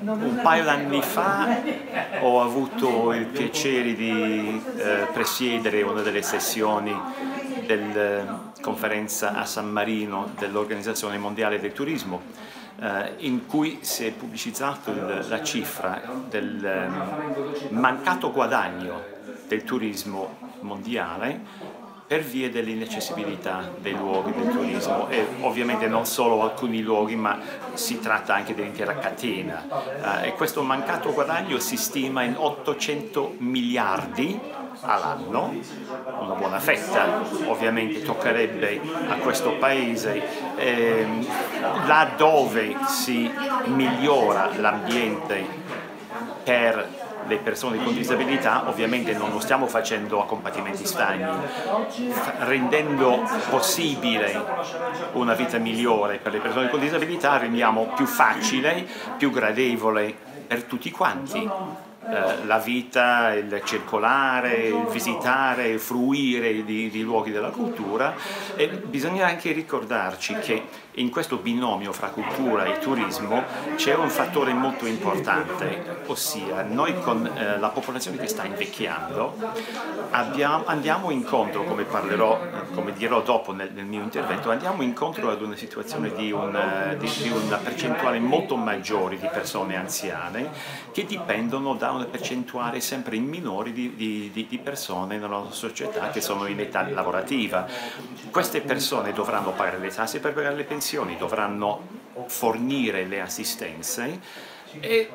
un paio d'anni fa ho avuto il piacere di eh, presiedere una delle sessioni della conferenza a San Marino dell'Organizzazione Mondiale del Turismo eh, in cui si è pubblicizzato la cifra del ehm, mancato guadagno del turismo mondiale per via dell'inaccessibilità dei luoghi del turismo. E ovviamente non solo alcuni luoghi ma si tratta anche dell'intera catena. Uh, e questo mancato guadagno si stima in 800 miliardi all'anno, una buona fetta ovviamente toccherebbe a questo paese, eh, là dove si migliora l'ambiente per le persone con disabilità, ovviamente non lo stiamo facendo a compartimenti stagni, rendendo possibile una vita migliore per le persone con disabilità rendiamo più facile, più gradevole per tutti quanti eh, la vita, il circolare, il visitare, il fruire di, di luoghi della cultura. E bisogna anche ricordarci che in questo binomio fra cultura e turismo c'è un fattore molto importante, ossia noi con eh, la popolazione che sta invecchiando abbiamo, andiamo incontro, come parlerò, come dirò dopo nel, nel, mio intervento, andiamo incontro ad una situazione di una, di, di una percentuale molto maggiore di persone anziane che dipendono da una percentuale sempre minore di, di, di persone nella nostra società che sono in età lavorativa. Queste persone dovranno pagare le tasse per pagare le pensioni dovranno fornire le assistenze e eh,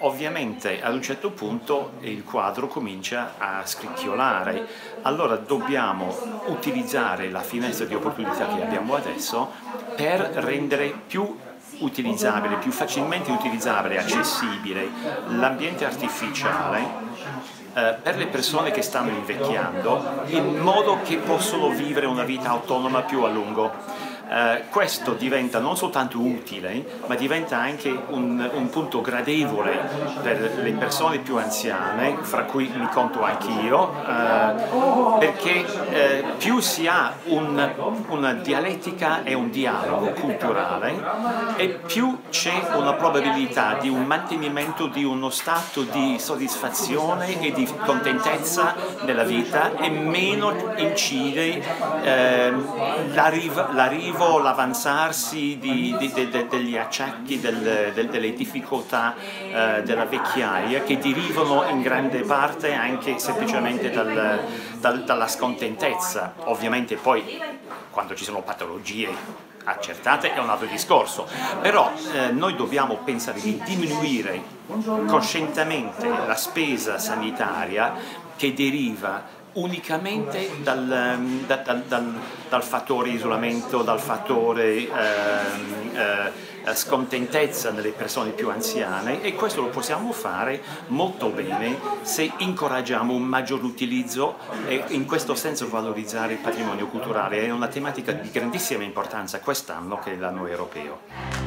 ovviamente ad un certo punto il quadro comincia a scricchiolare. Allora dobbiamo utilizzare la finestra di opportunità che abbiamo adesso per rendere più utilizzabile, più facilmente utilizzabile, accessibile l'ambiente artificiale eh, per le persone che stanno invecchiando in modo che possono vivere una vita autonoma più a lungo. Eh, questo diventa non soltanto utile, ma diventa anche un, un, punto gradevole per le persone più anziane, fra cui mi conto anch'io, eh, perché eh, più si ha un, una dialettica e un dialogo culturale e più c'è una probabilità di un mantenimento di uno stato di soddisfazione e di contentezza nella vita e meno incide ehm, l'arrivo po' l'avanzarsi di, di, de, degli acciacchi, del, del, delle difficoltà eh, della vecchiaia che derivano in grande parte anche semplicemente dal, dal, dalla scontentezza. Ovviamente poi quando ci sono patologie accertate è un altro discorso, però eh, noi dobbiamo pensare di diminuire coscientemente la spesa sanitaria che deriva unicamente dal, ehm, da, dal, dal, dal, fattore isolamento, dal fattore eh, eh, scontentezza delle persone più anziane e questo lo possiamo fare molto bene se incoraggiamo un maggior utilizzo e in questo senso valorizzare il patrimonio culturale. È una tematica di grandissima importanza quest'anno che è l'anno europeo.